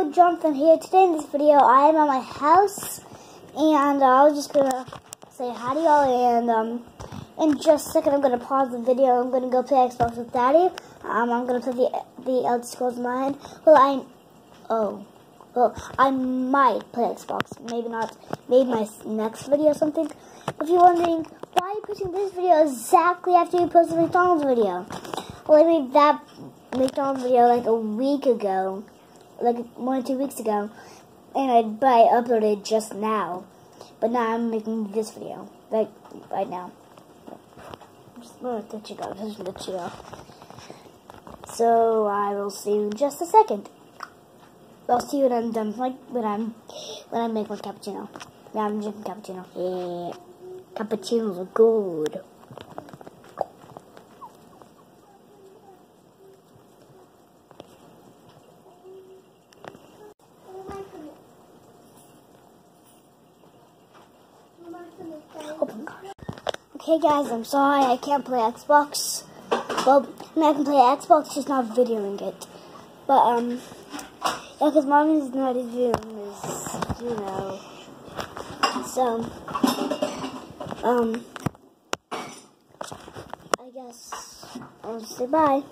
Purple Jonathan here. Today in this video, I am at my house, and uh, I was just gonna say hi to y'all, and um, in just a second, I'm gonna pause the video. I'm gonna go play Xbox with Daddy. Um, I'm gonna play the the Elder Scrolls Online. Well, I, oh, well, I might play Xbox. Maybe not. Maybe my next video or something. If you're wondering why are you posting this video exactly after you posted McDonald's video, well, I made that McDonald's video like a week ago, like one or two weeks ago, and I but I uploaded just now. But now I'm making this video, like right now. Just let you go. Just let you go. So I will see you in just a second. I'll see you when I'm done. Like when I'm when I make my cappuccino. Now I'm drinking cappuccino. Yeah, cappuccinos are good. My. Okay, guys, I'm sorry I can't play Xbox. Well, I, mean, I can play Xbox, just not videoing it. But, um, yeah, because mom is not videoing this, you know. So, um, I guess I'll say bye.